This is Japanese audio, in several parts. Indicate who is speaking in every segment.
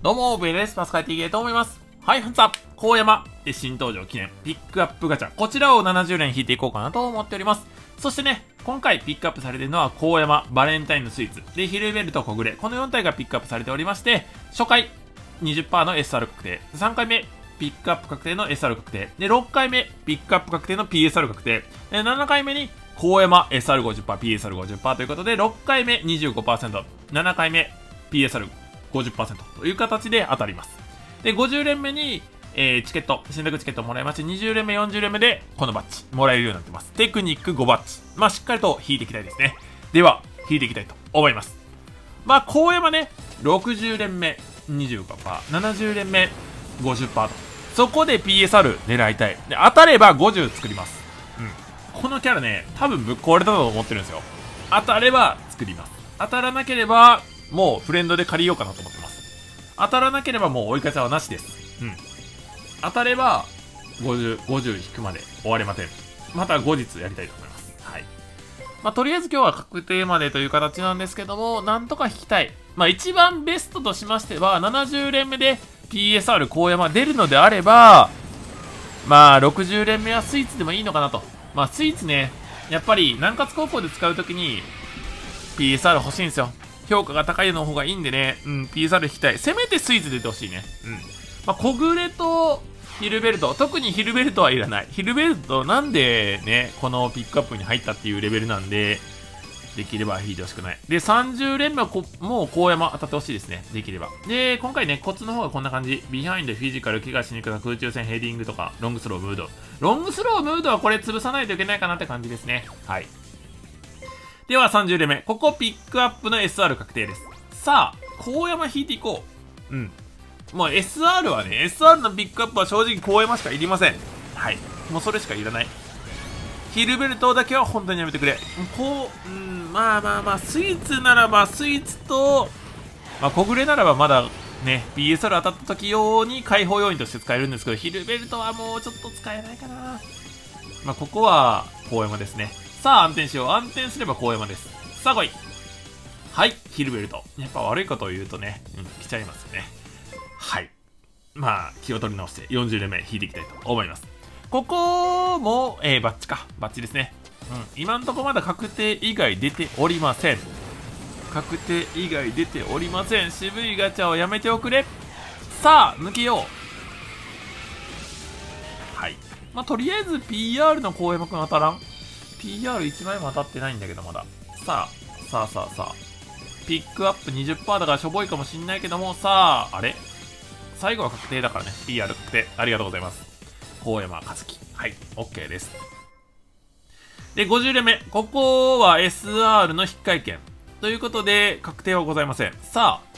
Speaker 1: どうも、ベレスパスカイティゲーと思います。はい、本日は、高山で新登場記念ピックアップガチャ。こちらを70連引いていこうかなと思っております。そしてね、今回ピックアップされているのは、高山バレンタインのスイーツ。で、ヒルベルト小暮。この4体がピックアップされておりまして、初回、20%の SR 確定。3回目、ピックアップ確定の SR 確定。で、6回目、ピックアップ確定の PSR 確定。で、7回目に、高山 SR50%、PSR50% ということで、6回目25%、7回目 PSR 50%という形で当たります。で、50連目に、えー、チケット、新宅チケットもらいまして、20連目、40連目で、このバッジ、もらえるようになってます。テクニック5バッジ。まあ、しっかりと引いていきたいですね。では、引いていきたいと思います。まあ、高山ね、60連目、25%、70連目、50%と。そこで PSR 狙いたい。で、当たれば50作ります。うん。このキャラね、多分ぶっ壊れたと思ってるんですよ。当たれば作ります。当たらなければ、もうフレンドで借りようかなと思ってます。当たらなければもう追い風はなしです。うん。当たれば、50、50引くまで終われません。また後日やりたいと思います。はい。まあ、とりあえず今日は確定までという形なんですけども、なんとか引きたい。まあ、一番ベストとしましては、70連目で PSR 高山出るのであれば、まあ、60連目はスイーツでもいいのかなと。まあ、スイーツね、やっぱり南葛高校で使うときに PSR 欲しいんですよ。評価が高いの方がいいんでね、うん、PSR 引きたい。せめてスイーツ出てほしいね。うん。まあ、小暮とヒルベルト、特にヒルベルトはいらない。ヒルベルトなんでね、このピックアップに入ったっていうレベルなんで、できれば引いてほしくない。で、30連目はこもう高山当たってほしいですね。できれば。で、今回ね、コツの方がこんな感じ。ビハインド、フィジカル、怪我しにくさ、空中戦、ヘディングとか、ロングスロー、ムード。ロングスロー、ムードはこれ潰さないといけないかなって感じですね。はい。では30連目。ここピックアップの SR 確定です。さあ、高山引いていこう。うん。もう SR はね、SR のピックアップは正直高山しかいりません。はい。もうそれしかいらない。ヒルベルトだけは本当にやめてくれ。こう、うん、まあまあまあ、スイーツならば、スイーツと、まあ、小暮ならばまだね、BSR 当たった時用に解放要員として使えるんですけど、ヒルベルトはもうちょっと使えないかな。まあ、ここは、高山ですね。さあ、暗転しよう。暗転すれば高山です。さあ、来い。はい、ヒルベルト。やっぱ悪いことを言うとね、うん、来ちゃいますよね。はい。まあ、気を取り直して40連目引いていきたいと思います。ここも、えー、バッチか。バッチですね。うん。今んとこまだ確定以外出ておりません。確定以外出ておりません。渋いガチャをやめておくれ。さあ、抜けよう。はい。まあ、とりあえず PR の高山くん当たらん ?PR1 枚も当たってないんだけど、まだ。さあ、さあさあさあ。ピックアップ20%だからしょぼいかもしんないけども、さあ、あれ？最後は確定だからね。PR 確定。ありがとうございます。高山和樹。はい、OK です。で、50連目。ここは SR の引換券。ということで、確定はございません。さあ、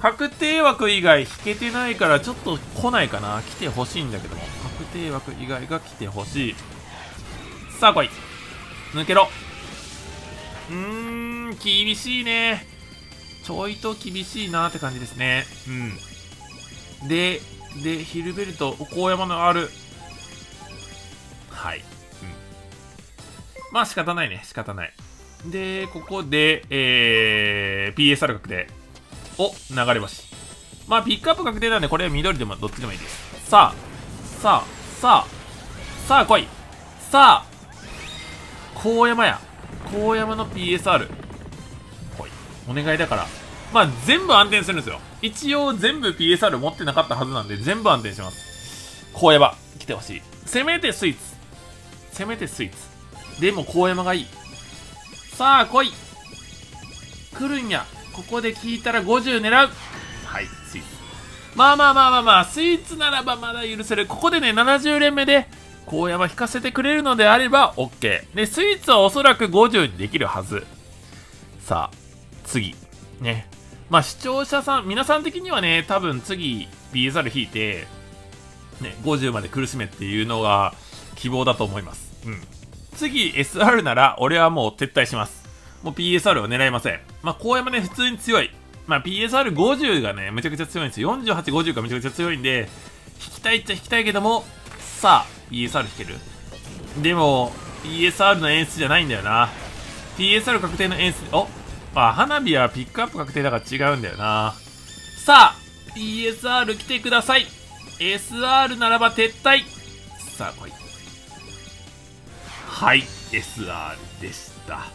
Speaker 1: 確定枠以外引けてないからちょっと来ないかな。来てほしいんだけども。確定枠以外が来てほしい。さあ来い。抜けろ。うーん、厳しいね。ちょいと厳しいなって感じですね。うん。で、で、ヒルベルト、高山のある。はい。うん。まあ仕方ないね。仕方ない。で、ここで、えー、PSR 確定。お、流れ星。まあ、ピックアップ確定なんで、これは緑でもどっちでもいいです。さあ、さあ、さあ、さあ来い。さあ、高山や。高山の PSR。来い。お願いだから。まあ、全部安定するんですよ。一応全部 PSR 持ってなかったはずなんで、全部安定します。高山、来てほしい。せめてスイーツ。せめてスイーツ。でも高山がいい。さあ、来い。来るんや。ここで聞いたら50狙う。はい、スイーツ。まあまあまあまあまあ、スイーツならばまだ許せる。ここでね、70連目で、高山引かせてくれるのであれば OK。で、スイーツはおそらく50にできるはず。さあ、次。ね。まあ視聴者さん、皆さん的にはね、多分次 BSR 引いて、ね、50まで苦しめっていうのが希望だと思います。うん。次 SR なら俺はもう撤退します。もう PSR を狙いません。まあ高山ね、普通に強い。まあ PSR50 がね、めちゃくちゃ強いんですよ。48、50がめちゃくちゃ強いんで、引きたいっちゃ引きたいけども、さあ、PSR 引ける。でも、PSR の演出じゃないんだよな。PSR 確定の演出、おあ、花火はピックアップ確定だから違うんだよな。さあ、PSR 来てください。SR ならば撤退。さあ来い。はい SR でした。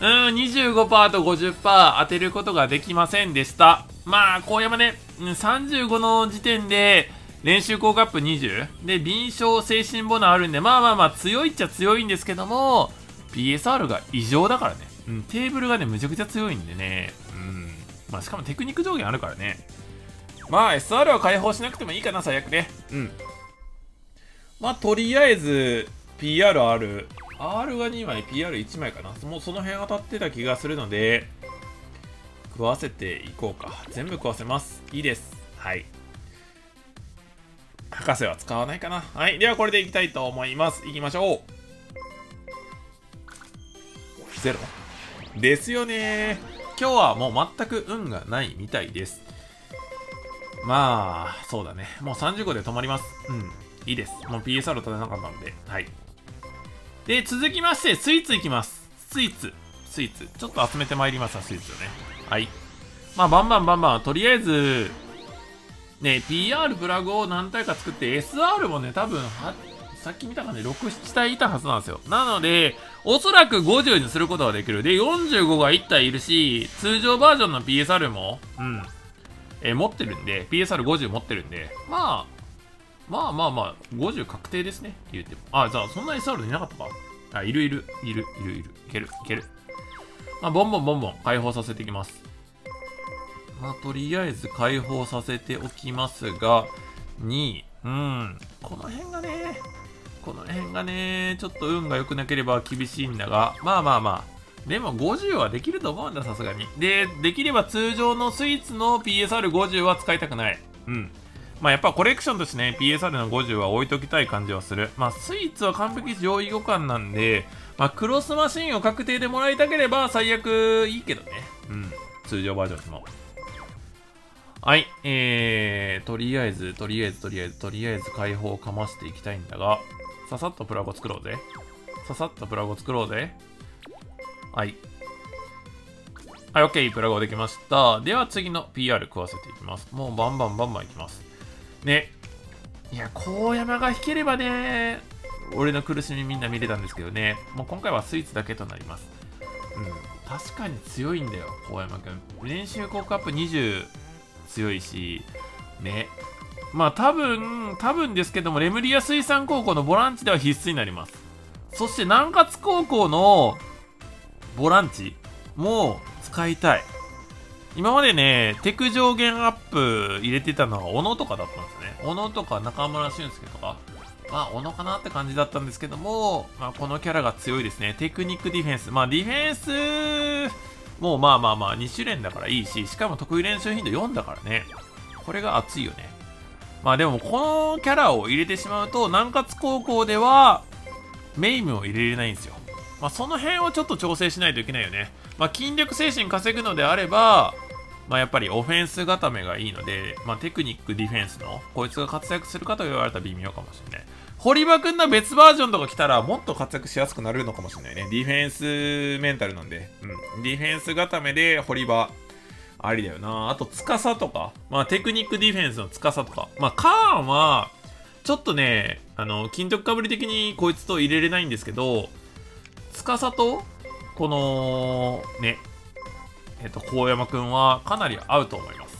Speaker 1: うん25%と50%当てることができませんでした。まあ高山ね35の時点で練習効果アップ20で敏捷精神ボナーあるんでまあまあまあ強いっちゃ強いんですけども PSR が異常だからね、うん、テーブルがねむちゃくちゃ強いんでね。うん。まあしかもテクニック上限あるからね。まあ SR は解放しなくてもいいかな最悪ね。うん。まあとりあえず PRR R が2枚 PR1 枚かな。もうその辺当たってた気がするので食わせていこうか。全部食わせます。いいです。はい。博士は使わないかな。はい。ではこれでいきたいと思います。いきましょう。ゼロ？ですよね。今日はもう全く運がないみたいです。まあそうだね。もう35で止まります。うん。いいです。もう PSR を立てなかったので。はい。で続きましてスイーツいきます。スイーツスイーツちょっと集めてまいりましたスイーツをね。はい。まあバンバンバンバン。とりあえずね、PR プラグを何体か作って、SR もね、多分、さっき見たかね、6、7体いたはずなんですよ。なので、おそらく50にすることができる。で、45が1体いるし、通常バージョンの PSR も、うん、え、持ってるんで、PSR50 持ってるんで、まあ、まあまあまあ、50確定ですね、言うても。あ、じゃあ、そんな SR いなかったかあ、いるいる、いる、いる、いる。いける、いける。まあ、ボンボンボンボン解放させていきます。まあ、とりあえず解放させておきますが、2位、うん、この辺がね、この辺がね、ちょっと運が良くなければ厳しいんだが、まあまあまあ、でも50はできると思うんだ、さすがに。で、できれば通常のスイーツの PSR50 は使いたくない。うん。まあやっぱコレクションとしてね、PSR の50は置いときたい感じはする。まあスイーツは完璧上位互換なんで、まあクロスマシンを確定でもらいたければ最悪いいけどね。うん。通常バージョンでも。はい、えー、とりあえず、とりあえず、とりあえず、とりあえず解放をかましていきたいんだが、ささっとプラゴ作ろうぜ。ささっとプラゴ作ろうぜ。はい。はい、OK、プラゴできました。では次の PR 食わせていきます。もうバンバンバンバンいきます。ね。いや、高山が引ければね、俺の苦しみみんな見れたんですけどね、もう今回はスイーツだけとなります。うん、確かに強いんだよ、高山くん。練習効果アップ20強いし、ね。まあ多分、多分ですけども、レムリア水産高校のボランチでは必須になります。そして南葛高校のボランチも使いたい。今までね、テク上限アップ入れてたのは小野とかだったんですね。小野とか中村俊介とか。まあ、小野かなって感じだったんですけども、まあ、このキャラが強いですね。テクニックディフェンス。まあ、ディフェンスもうまあまあまあ2種連だからいいし、しかも得意練習頻度4だからね。これが熱いよね。まあでもこのキャラを入れてしまうと、南葛高校ではメイムを入れれないんですよ。まあその辺をちょっと調整しないといけないよね。まあ筋力精神稼ぐのであれば、まあやっぱりオフェンス固めがいいので、まあテクニックディフェンスのこいつが活躍するかと言われたら微妙かもしれない。堀場くんの別バージョンとか来たらもっと活躍しやすくなるのかもしれないね。ディフェンスメンタルなんで。うん。ディフェンス固めで堀場。ありだよな。あと、司とか。まあ、テクニックディフェンスの司とか。まあ、カーンは、ちょっとね、あの、金属かぶり的にこいつと入れれないんですけど、司と、この、ね、えっと、高山くんはかなり合うと思います。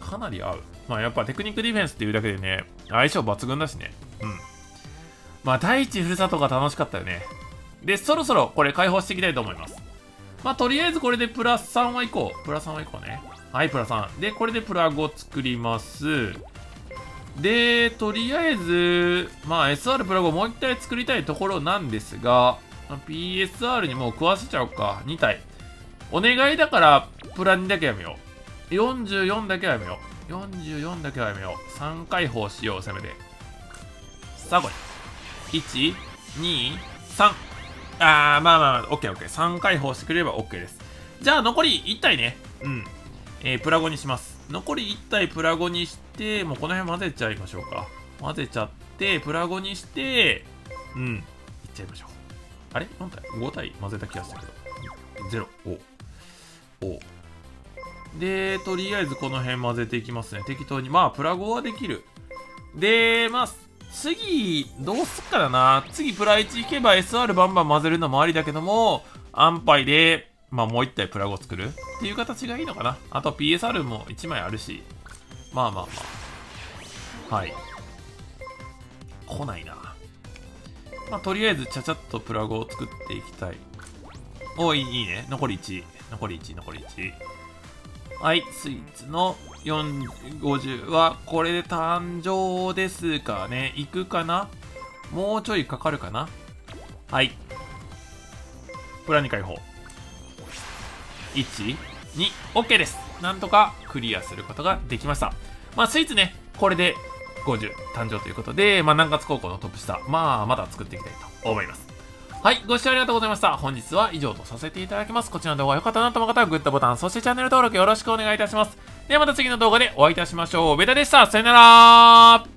Speaker 1: かなり合う。まあ、やっぱテクニックディフェンスっていうだけでね、相性抜群だしね。うん。まあ、第一ふるさとが楽しかったよね。で、そろそろこれ解放していきたいと思います。まあ、とりあえずこれでプラス3はいこう。プラス3はいこうね。はい、プラス3。で、これでプラ5作ります。で、とりあえず、まあ、SR プラ5もう1体作りたいところなんですが、PSR にもう食わせちゃおうか。2体。お願いだから、プラ2だけやめよう。44だけはやめよう。44だけはやめよう。3解放しよう、せめて。さあ、これ。1、2、3。あー、まあまあまあ、OK、OK。3回放してくれれば OK です。じゃあ、残り1体ね。うん。えー、プラゴにします。残り1体プラゴにして、もうこの辺混ぜちゃいましょうか。混ぜちゃって、プラゴにして、うん。いっちゃいましょう。あれ ?4 体 ?5 体混ぜた気がしたけど。0。お。お。で、とりあえずこの辺混ぜていきますね。適当に。まあ、プラゴはできる。で、まあ、次、どうすっかだな。次、プラ1行けば SR バンバン混ぜるのもありだけども、安牌で、まあもう一体プラゴ作る？っていう形がいいのかな。あと PSR も1枚あるし。まあまあまあ。はい。来ないな。まあとりあえずちゃちゃっとプラゴを作っていきたい。おいいいね。残り1。残り1、残り1。はい、スイーツの450は、これで誕生ですかね。行くかな？もうちょいかかるかな？はい。プラ2解放。1、2、OK です。なんとかクリアすることができました。まあ、スイーツね、これで50誕生ということで、まあ、南葛高校のトップ下、まあ、まだ作っていきたいと思います。はい、ご視聴ありがとうございました。本日は以上とさせていただきます。こちらの動画が良かったなと思う方はグッドボタン、そしてチャンネル登録よろしくお願いいたします。ではまた次の動画でお会いいたしましょう。ベタでした。さよなら